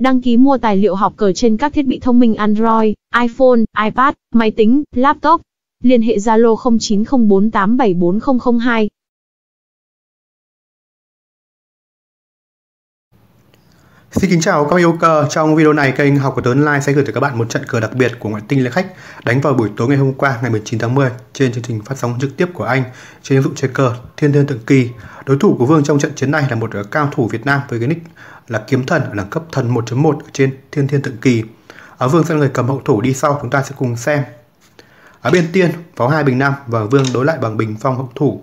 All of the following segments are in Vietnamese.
Đăng ký mua tài liệu học cờ trên các thiết bị thông minh Android, iPhone, iPad, máy tính, laptop. Liên hệ Zalo 0904874002. Xin kính chào các yêu cờ. Trong video này kênh Học của Tuấn Online sẽ gửi tới các bạn một trận cờ đặc biệt của ngoại tinh lê khách đánh vào buổi tối ngày hôm qua ngày 19 tháng 10 trên chương trình phát sóng trực tiếp của anh trên ứng dụng chơi cờ Thiên Thiên Tượng Kỳ. Đối thủ của Vương trong trận chiến này là một ờ, cao thủ Việt Nam với cái nick là Kiếm Thần ở đẳng cấp thần 1.1 trên Thiên Thiên Tượng Kỳ. Ở Vương sẽ là người cầm hậu thủ đi sau chúng ta sẽ cùng xem. Ở bên tiên pháo 2 bình 5 và Vương đối lại bằng bình phong hậu thủ.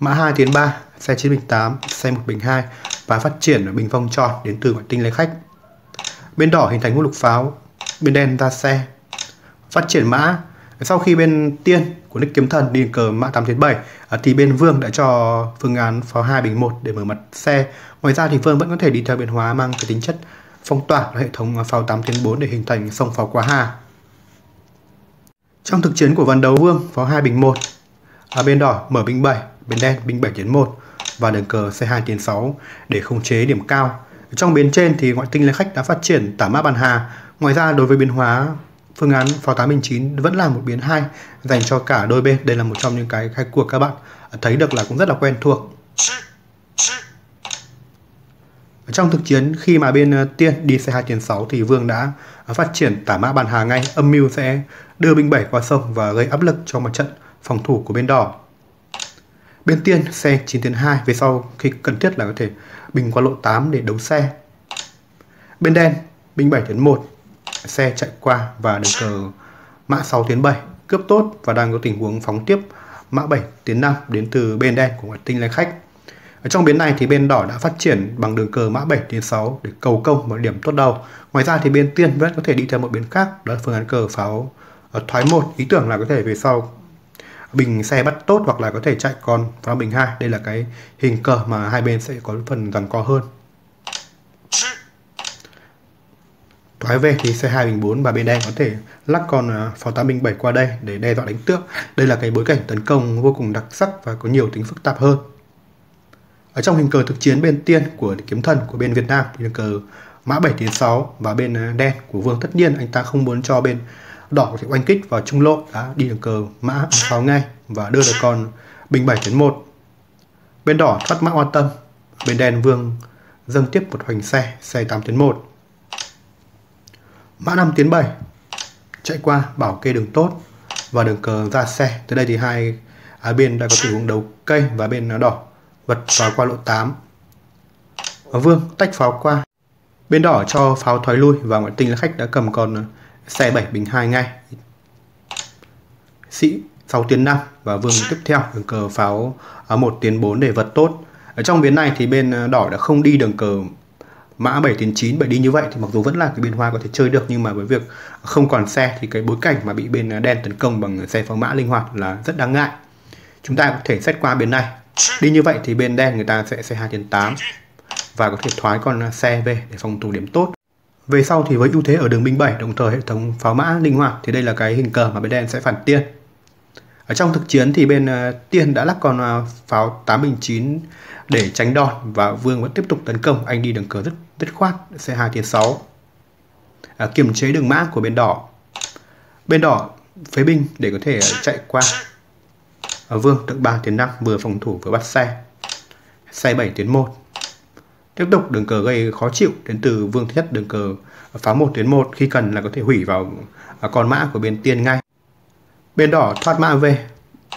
Mã 2 tiến 3, xe 9 bình 8, xe 1 bình 2 và phát triển ở bình phong tròn đến từ ngoại tinh lấy khách. Bên đỏ hình thành ngũ lục pháo, bên đen ra xe. Phát triển mã, sau khi bên tiên của nick kiếm thần đi cờ mã 8 7 à, thì bên vương đã cho phương án pháo 2 bình 1 để mở mặt xe. Ngoài ra thì vương vẫn có thể đi theo biến hóa mang cái tính chất phong tỏa hệ thống pháo 8 tiến 4 để hình thành sông pháo quá hà. Trong thực chiến của ván đấu vương pháo 2 bình 1 ở à, bên đỏ mở bình 7, bên đen bình 7 tiến 1 và đường cờ C2 tiến 6 để khống chế điểm cao. Trong biến trên thì ngoại tinh lấy khách đã phát triển tả mã bàn hà. Ngoài ra đối với biến hóa phương án pháo 8 bình 9 vẫn là một biến 2 dành cho cả đôi bên. Đây là một trong những cái khai cuộc các bạn thấy được là cũng rất là quen thuộc. Trong thực chiến khi mà bên ờ, tiên đi C2 tiến 6 thì Vương đã phát triển tả mã bàn hà ngay, âm mưu sẽ đưa binh 7 qua sông và gây áp lực cho mặt trận phòng thủ của bên đỏ. Bên tiên, xe 9 tiến 2 về sau khi cần thiết là có thể bình qua lộ 8 để đấu xe. Bên đen binh 7 tiến 1 xe chạy qua và đánh cờ mã 6 tiến 7 cướp tốt và đang có tình huống phóng tiếp, mã 7 tiến 5 đến từ bên đen của ngoại tinh lai khách. Ở trong biến này thì bên đỏ đã phát triển bằng đường cờ mã 7 tiến 6 để cầu công một điểm tốt đầu. Ngoài ra thì bên tiên vẫn có thể đi theo một biến khác, đó là phương án cờ pháo ở thoái một, ý tưởng là có thể về sau bình xe bắt tốt hoặc là có thể chạy con pháo bình 2 đây là cái hình cờ mà hai bên sẽ có phần gần co hơn. Thoái về thì xe 2 bình 4 và bên đen có thể lắc con à, pháo 8 bình 7 qua đây để đe dọa đánh tước. Đây là cái bối cảnh tấn công vô cùng đặc sắc và có nhiều tính phức tạp hơn. Ở trong hình cờ thực chiến bên tiên của kiếm thần của bên Việt Nam thì là cờ mã 7 tiến 6 và bên à, đen của Vương tất nhiên, anh ta không muốn cho bên đỏ có thể oanh kích vào trung lộ đã đi được cờ mã pháo ngay và đưa được con bình 7 tiến 1 bên đỏ thoát mã quan tâm bên đen vương dâng tiếp một hoành xe xe 8 tiến 1 mã 5 tiến 7 chạy qua bảo kê đường tốt và đường cờ ra xe. Tới đây thì hai à, bên đã có tình huống đấu cây và bên đỏ vật vào qua lộ 8 và vương tách pháo qua bên đỏ cho pháo thoái lui và ngoại tình là khách đã cầm con xe 7 bình 2 ngay. Sĩ 6 tiến 5 và vương tiếp theo, đường cờ pháo à, 1 tiến 4 để vật tốt. Ở trong biến này thì bên à, đỏ đã không đi đường cờ mã 7 tiến 9 bởi đi như vậy thì mặc dù vẫn là cái biên hoa có thể chơi được, nhưng mà với việc không còn xe thì cái bối cảnh mà bị bên à, đen tấn công bằng xe pháo mã linh hoạt là rất đáng ngại. Chúng ta có thể xét qua biến này. Đi như vậy thì bên đen người ta sẽ xe 2 tiến 8 và có thể thoái con xe về để phòng thủ điểm tốt về sau thì với ưu thế ở đường binh 7 đồng thời hệ thống pháo mã linh hoạt thì đây là cái hình cờ mà bên đen sẽ phản tiên. Ở trong thực chiến thì bên uh, tiên đã lắp con uh, pháo 8 bình 9 để tránh đòn và Vương vẫn tiếp tục tấn công, anh đi đường cờ rất dứt khoát C2 tiến 6. À, kiềm chế đường mã của bên đỏ. Bên đỏ phế binh để có thể chạy qua. À, Vương tượng 3 tiến 5 vừa phòng thủ vừa bắt xe. Xe 7 tiến 1 Tiếp tục đường cờ gây khó chịu đến từ vương thứ nhất đường cờ phá một đến một khi cần là có thể hủy vào à, con mã của bên tiên ngay. Bên đỏ thoát mã về,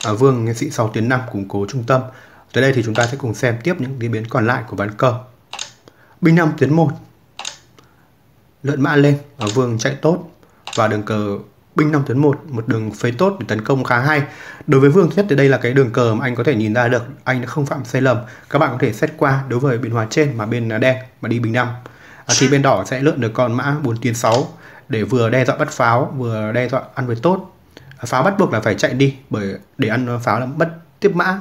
ở à, vương nghệ sĩ 6 tiến 5 củng cố trung tâm. Tới đây thì chúng ta sẽ cùng xem tiếp những diễn biến còn lại của ván cờ. Binh 5 tiến 1. Lượn mã lên, ở vương chạy tốt và đường cờ binh 5 tấn 1 một đường phế tốt để tấn công khá hay. Đối với vương nhất thì đây là cái đường cờ mà anh có thể nhìn ra được anh đã không phạm sai lầm. Các bạn có thể xét qua đối với biến hòa trên mà bên đen mà đi bình 5 à, thì bên đỏ sẽ lượn được con mã 4 tiến 6 để vừa đe dọa bắt pháo vừa đe dọa ăn với tốt. À, pháo bắt buộc là phải chạy đi bởi để ăn pháo là mất tiếp mã.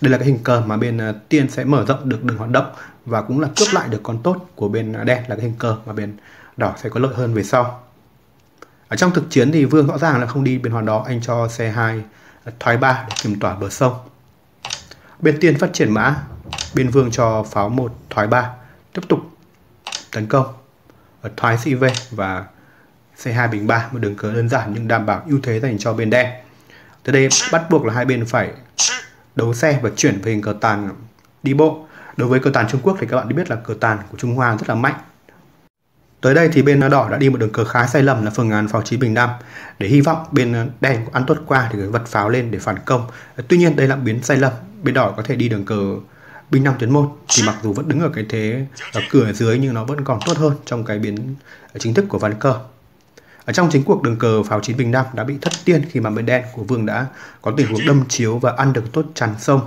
Đây là cái hình cờ mà bên à, tiên sẽ mở rộng được đường hoạt động và cũng là cướp lại được con tốt của bên đen là cái hình cờ mà bên đỏ sẽ có lợi hơn về sau ở trong thực chiến thì Vương rõ ràng là không đi bên hoàn đó anh cho xe 2 à, thoái 3 để kiểm tỏa bờ sông bên tiên phát triển mã, bên Vương cho pháo 1 thoái 3 tiếp tục tấn công thoái CV và C2 bình 3 một đường cờ đơn giản nhưng đảm bảo ưu thế dành cho bên đen. Tới đây bắt buộc là hai bên phải đấu xe và chuyển về hình cờ tàn đi bộ. Đối với cờ tàn Trung Quốc thì các bạn biết là cờ tàn của Trung Hoa rất là mạnh. Tới đây thì bên đỏ đã đi một đường cờ khá sai lầm là phương án pháo chí bình nam để hy vọng bên ờ, đen ăn tuất qua thì vật pháo lên để phản công. Ờ, tuy nhiên đây là biến sai lầm. Bên đỏ có thể đi đường cờ binh 5 tuyến 1 thì mặc dù vẫn đứng ở cái thế, ở cửa dưới nhưng nó vẫn còn tốt hơn trong cái biến ờ, chính thức của ván cờ. Ở trong chính cuộc đường cờ pháo chín bình nam đã bị thất tiên khi mà bên đen của Vương đã có tình huống đâm chiếu và ăn được tốt tràn sông.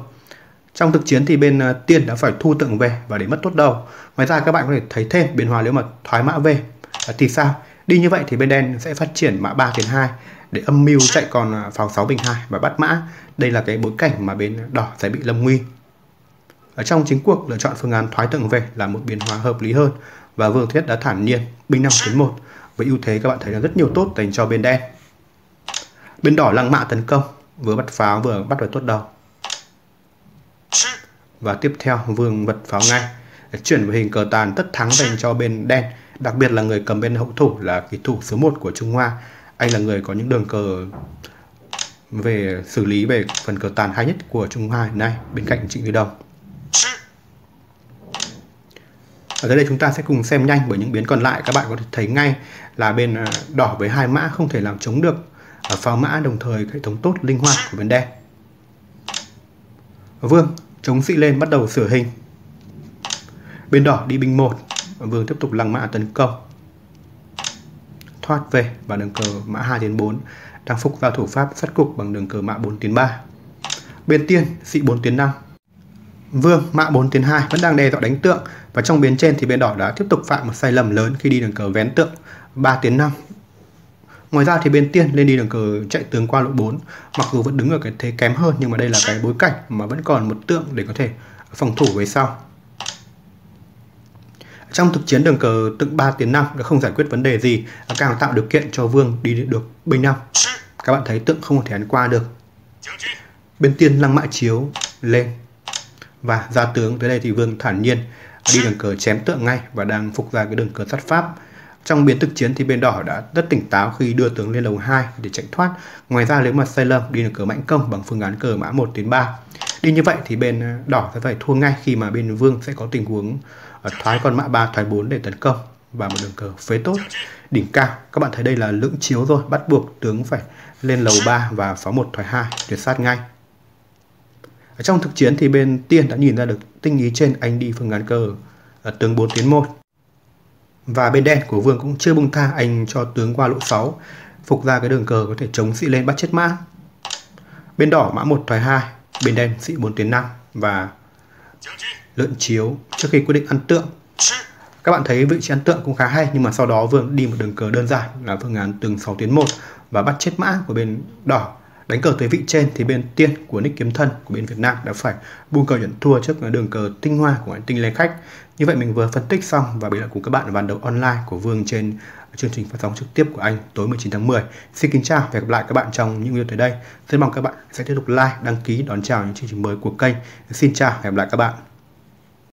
Trong thực chiến thì bên ờ, tiên đã phải thu tượng về và để mất tốt đầu. Ngoài ra các bạn có thể thấy thêm biến hóa nếu mà thoái mã về ờ, thì sao? Đi như vậy thì bên đen sẽ phát triển mã 3 tiến 2 để âm mưu chạy còn ờ, pháo 6 bình 2 và bắt mã. Đây là cái bối cảnh mà bên đỏ sẽ bị lâm nguy. Ở trong chính cuộc lựa chọn phương án thoái tượng về là một biến hóa hợp lý hơn và Vương Thiết đã thản nhiên binh 5 tiến 1 với ưu thế các bạn thấy là rất nhiều tốt dành cho bên đen. Bên đỏ lăng mạ tấn công, vừa bắt pháo vừa bắt được tốt đầu. Và tiếp theo Vương vật pháo ngay, chuyển về hình cờ tàn tất thắng dành cho bên đen, đặc biệt là người cầm bên hậu thủ là kỳ thủ số 1 của Trung Hoa. Anh là người có những đường cờ về xử lý về phần cờ tàn hay nhất của Trung Hoa hiện nay bên cạnh Trịnh Duy Đồng. Ở đây chúng ta sẽ cùng xem nhanh bởi những biến còn lại các bạn có thể thấy ngay là bên à, đỏ với hai mã không thể làm chống được ở pháo mã đồng thời hệ thống tốt linh hoạt của bên đen. Vương chống sĩ lên bắt đầu sửa hình. Bên đỏ đi binh một Vương tiếp tục lăng mã tấn công. Thoát về và đường cờ mã 2 tiến 4 đang phục giao thủ pháp sát cục bằng đường cờ mã 4 tiến 3. Bên tiên, sĩ 4 tiến 5 Vương, mã 4 tiến 2 vẫn đang đe dọa đánh tượng và trong biến trên thì bên đỏ đã tiếp tục phạm một sai lầm lớn khi đi đường cờ vén tượng 3 tiến 5. Ngoài ra thì bên tiên lên đi đường cờ chạy tướng qua lộ 4 mặc dù vẫn đứng ở cái thế kém hơn nhưng mà đây là cái bối cảnh mà vẫn còn một tượng để có thể phòng thủ về sau. Trong thực chiến đường cờ tượng 3 tiến 5 đã không giải quyết vấn đề gì, càng tạo điều kiện cho vương đi được binh 5. Các bạn thấy tượng không thể ăn qua được. Bên tiên lăng mã chiếu lên và ra tướng tới đây thì vương thản nhiên đi đường cờ chém tượng ngay và đang phục ra cái đường cờ sắt pháp trong biến thực chiến thì bên đỏ đã rất tỉnh táo khi đưa tướng lên lầu 2 để chạy thoát. Ngoài ra nếu mà sai lầm đi được cờ mãnh công bằng phương án cờ mã 1 đến 3. Đi như vậy thì bên ờ, đỏ sẽ phải thua ngay khi mà bên vương sẽ có tình huống ờ, thoái con mã 3 thoái 4 để tấn công và một đường cờ phế tốt đỉnh cao. Các bạn thấy đây là lưỡng chiếu rồi, bắt buộc tướng phải lên lầu 3 và pháo 1 thoái 2 tuyệt sát ngay. Ở trong thực chiến thì bên tiên đã nhìn ra được tinh ý trên anh đi phương án cờ ở tướng 4 tiến 1. Và bên đen của Vương cũng chưa bung tha anh cho tướng qua lộ 6, phục ra cái đường cờ có thể chống sĩ lên bắt chết mã. Bên đỏ mã 1 thoái 2, bên đen sĩ 4 tiến 5 và lượn chiếu trước khi quyết định ăn tượng. Các bạn thấy vị trí ăn tượng cũng khá hay nhưng mà sau đó Vương đi một đường cờ đơn giản là phương án tướng 6 tiến 1 và bắt chết mã của bên đỏ Đánh cờ tới vị trên thì bên tiên của Nick Kiếm Thân của bên Việt Nam đã phải buông cờ nhận thua trước đường cờ tinh hoa của anh Tinh Lê Khách. Như vậy mình vừa phân tích xong và bây giờ cùng các bạn ván đấu online của Vương trên chương trình phát sóng trực tiếp của anh tối 19 tháng 10. Xin kính chào và hẹn gặp lại các bạn trong những video tới đây. Rất mong các bạn sẽ tiếp tục like, đăng ký đón chào những chương trình mới của kênh. Xin chào và hẹn gặp lại các bạn.